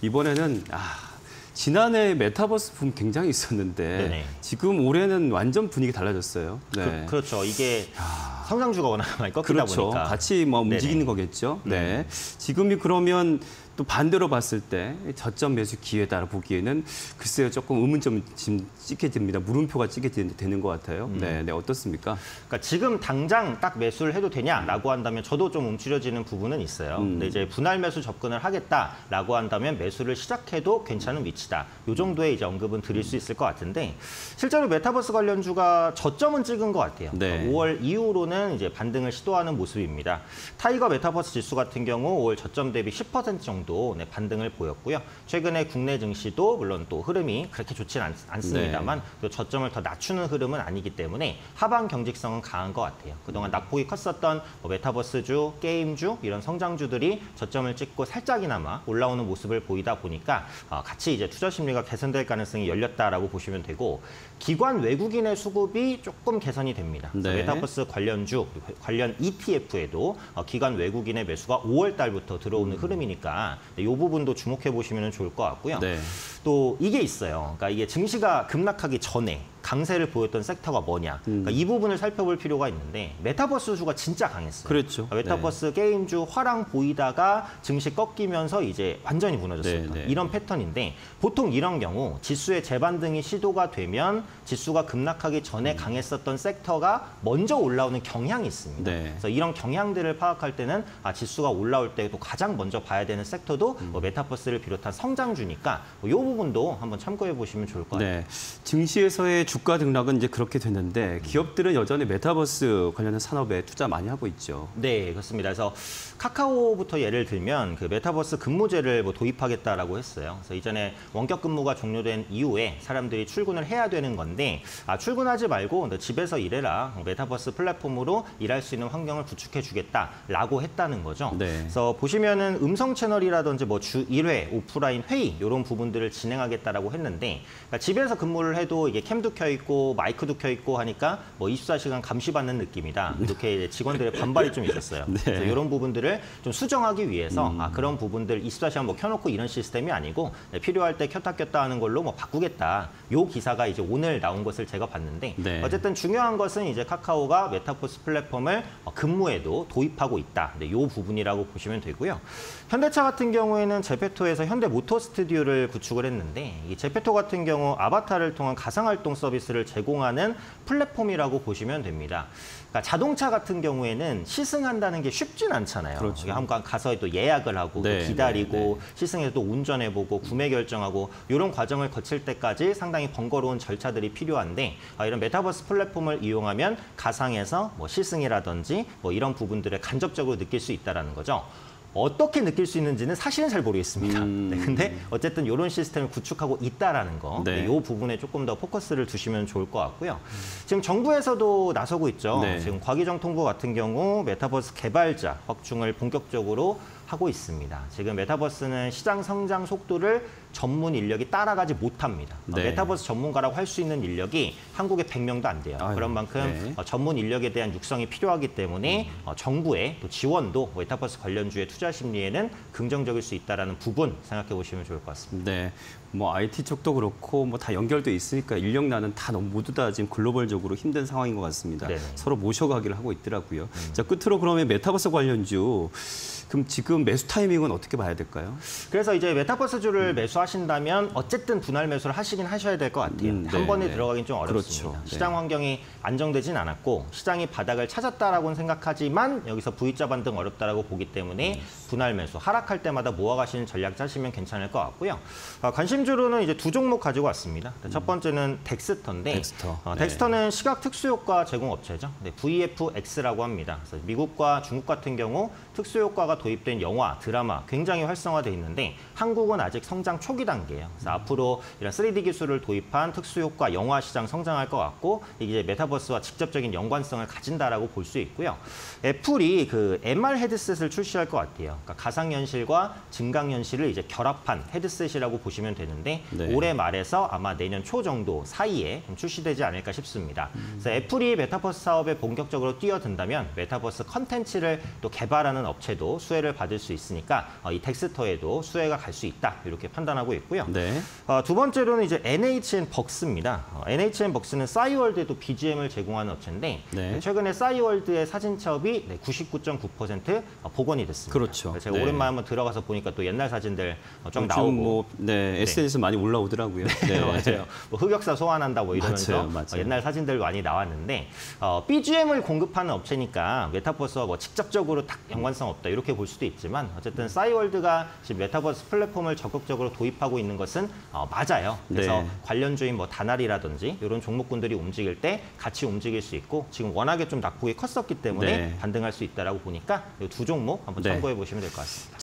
이번에는 아, 지난해 메타버스 붐 굉장히 있었는데 네네. 지금 올해는 완전 분위기 달라졌어요. 네. 그, 렇죠 이게 성장주가 워낙 많이 꺾이다 그렇죠. 보니까 같이 뭐 네네. 음. 움직이는 거겠죠. 네. 지금이 그러면 또 반대로 봤을 때 저점 매수 기회다 보기에는 글쎄요 조금 의문점이 지금 찍게 됩니다. 물음표가 찍게 되- 되는 것 같아요. 음. 네, 네 어떻습니까? 그러니까 지금 당장 딱 매수를 해도 되냐라고 한다면 저도 좀 움츠려지는 부분은 있어요. 음. 근데 이제 분할 매수 접근을 하겠다라고 한다면 매수를 시작해도 괜찮은 위치다. 이 정도의 이제 언급은 드릴 수 있을 것 같은데 실제로 메타버스 관련주가 저점은 찍은 것 같아요. 네. 5월 이후로는 이제 반등을 시도하는 모습입니다. 타이거 메타버스 지수 같은 경우 5월 저점 대비 10% 정도 네, 반등을 보였고요. 최근에 국내 증시도 물론 또 흐름이 그렇게 좋지는 않, 않습니다만 또 저점을 더 낮추는 흐름은 아니기 때문에 하방 경직성은 강한 것 같아요. 그동안 낙폭이 컸었던 뭐 메타버스주, 게임주 이런 성장주들이 저점을 찍고 살짝이나마 올라오는 모습을 보이다 보니까 어, 같이 이제 투자 심리가 개선될 가능성이 열렸다라고 보시면 되고 기관 외국인의 수급이 조금 개선이 됩니다. 네. 메타버스 관련주, 관련 ETF에도 어, 기관 외국인의 매수가 5월 달부터 들어오는 흐름이니까 이 부분도 주목해 보시면 좋을 것 같고요. 네. 또 이게 있어요. 그러니까 이게 증시가 급락하기 전에 강세를 보였던 섹터가 뭐냐. 그러니까 이 부분을 살펴볼 필요가 있는데 메타버스 주가 진짜 강했어요. 음. 그렇죠. 그러니까 메타버스 게임주 활황 보이다가 증시 꺾이면서 이제 완전히 무너졌습니다. 네, 네. 이런 패턴인데 보통 이런 경우 지수의 재반등이 시도가 되면 지수가 급락하기 전에 강했었던 섹터가 먼저 올라오는 경향이 있습니다. 네. 그래서 이런 경향들을 파악할 때는 아, 지수가 올라올 때 또 가장 먼저 봐야 되는 섹터도 음. 뭐 메타버스를 비롯한 성장주니까 이 부분도 한번 참고해 보시면 좋을 것 같아요. 네. 증시에서의 주가 등락은 이제 그렇게 됐는데 기업들은 여전히 메타버스 관련된 산업에 투자 많이 하고 있죠. 네, 그렇습니다. 그래서 카카오부터 예를 들면 그 메타버스 근무제를 뭐 도입하겠다라고 했어요. 그래서 이전에 원격 근무가 종료된 이후에 사람들이 출근을 해야 되는 건데 아, 출근하지 말고 너 집에서 일해라. 메타버스 플랫폼으로 일할 수 있는 환경을 구축해 주겠다라고 했다는 거죠. 네. 그래서 보시면은 음성 채널이라든지 뭐 주 1회 오프라인 회의 이런 부분들을 진행하겠다라고 했는데 그러니까 집에서 근무를 해도 이게 캠도 켜 있고 마이크도 켜 있고 하니까 뭐 24시간 감시받는 느낌이다. 이렇게 직원들의 반발이 좀 있었어요. 그래서 이런 부분들을 좀 수정하기 위해서 아, 그런 부분들 24시간 뭐 켜놓고 이런 시스템이 아니고 네, 필요할 때 켰다 껐다 하는 걸로 뭐 바꾸겠다. 요 기사가 이제 오늘 나온 것을 제가 봤는데 네. 어쨌든 중요한 것은 이제 카카오가 메타버스 플랫폼을 어, 근무에도 도입하고 있다. 네, 요 부분이라고 보시면 되고요. 현대차 같은 경우에는 제페토에서 현대 모터 스튜디오를 구축을 했는데 이 제페토 같은 경우 아바타를 통한 가상 활동 서비스를 제공하는 플랫폼이라고 보시면 됩니다. 그러니까 자동차 같은 경우에는 시승한다는 게 쉽진 않잖아요. 그렇죠. 한번 가서 또 예약을 하고 또 네, 기다리고 시승해서 또 운전해보고 구매 결정하고 이런 과정을 거칠 때까지 상당히 번거로운 절차들이 필요한데 아, 이런 메타버스 플랫폼을 이용하면 가상에서 뭐 시승이라든지 뭐 이런 부분들을 간접적으로 느낄 수 있다라는 거죠. 어떻게 느낄 수 있는지는 사실은 잘 모르겠습니다. 음. 네, 근데 어쨌든 이런 시스템을 구축하고 있다라는 거, 네. 네, 이 부분에 조금 더 포커스를 두시면 좋을 것 같고요. 지금 정부에서도 나서고 있죠. 네. 지금 과기정통부 같은 경우 메타버스 개발자 확충을 본격적으로 하고 있습니다. 지금 메타버스는 시장 성장 속도를 전문 인력이 따라가지 못합니다. 어, 네. 메타버스 전문가라고 할 수 있는 인력이 한국에 100명도 안 돼요. 아유, 그런 만큼 네. 어, 전문 인력에 대한 육성이 필요하기 때문에 어, 정부의 또 지원도 메타버스 관련주의 투자 심리에는 긍정적일 수 있다라는 부분 생각해 보시면 좋을 것 같습니다. 네. 뭐 IT 쪽도 그렇고 뭐 다 연결돼 있으니까 인력난은 다 모두 다 지금 글로벌적으로 힘든 상황인 것 같습니다. 네네. 서로 모셔가기를 하고 있더라고요. 자 끝으로 그러면 메타버스 관련주 그럼 지금 매수 타이밍은 어떻게 봐야 될까요? 그래서 이제 메타버스주를 음. 매수하신다면 어쨌든 분할 매수를 하시긴 하셔야 될 것 같아요. 음, 한 네, 번에 네. 들어가긴 좀 어렵습니다. 그렇죠. 네. 시장 환경이 안정되진 않았고 시장이 바닥을 찾았다라고는 생각하지만 여기서 V자 반등 어렵다라고 보기 때문에 음. 분할 매수 하락할 때마다 모아가시는 전략 짜시면 괜찮을 것 같고요. 어, 관심주로는 이제 두 종목 가지고 왔습니다. 첫 번째는 덱스터인데 덱스터. 어, 네. 덱스터는 시각 특수효과 제공 업체죠. 네, VFX라고 합니다. 미국과 중국 같은 경우 특수효과가 도입된 영화, 드라마 굉장히 활성화돼 있는데 한국은 아직 성장 초기 단계예요. 그래서 앞으로 이런 3D 기술을 도입한 특수효과 영화 시장 성장할 것 같고 이게 메타버스와 직접적인 연관성을 가진다라고 볼 수 있고요. 애플이 그 MR 헤드셋을 출시할 것 같아요. 그러니까 가상현실과 증강현실을 이제 결합한 헤드셋이라고 보시면 되는데 네. 올해 말에서 아마 내년 초 정도 사이에 좀 출시되지 않을까 싶습니다. 그래서 애플이 메타버스 사업에 본격적으로 뛰어든다면 메타버스 컨텐츠를 또 개발하는 업체도 수혜를 받을 수 있으니까 어, 이 덱스터에도 수혜가 갈 수 있다 이렇게 판단하고 있고요. 네. 어, 두 번째로는 이제 NHN 벅스입니다. 어, NHN 벅스는 싸이월드에도 BGM을 제공하는 업체인데 네. 최근에 싸이월드의 사진첩이 네, 99.9% 복원이 됐습니다. 그렇죠. 제가 네. 오랜만에 한번 들어가서 보니까 또 옛날 사진들 어, 좀 나오고 뭐 네, SNS 많이 올라오더라고요. 네. 맞아요. 뭐 흑역사 소환한다 뭐 이러면서 맞아요, 맞아요. 어, 옛날 사진들 많이 나왔는데 어, BGM을 공급하는 업체니까 메타버스와 뭐 직접적으로 딱 연관성 없다 이렇게 볼 수도 있지만 어쨌든 싸이월드가 지금 메타버스 플랫폼을 적극적으로 도입하고 있는 것은 어, 맞아요. 그래서 네. 관련주인 뭐 다날이라든지 이런 종목군들이 움직일 때 같이 움직일 수 있고 지금 워낙에 좀 낙폭이 컸었기 때문에 네. 반등할 수 있다라고 보니까 이 두 종목 한번 네. 참고해 보시면 될 것 같습니다.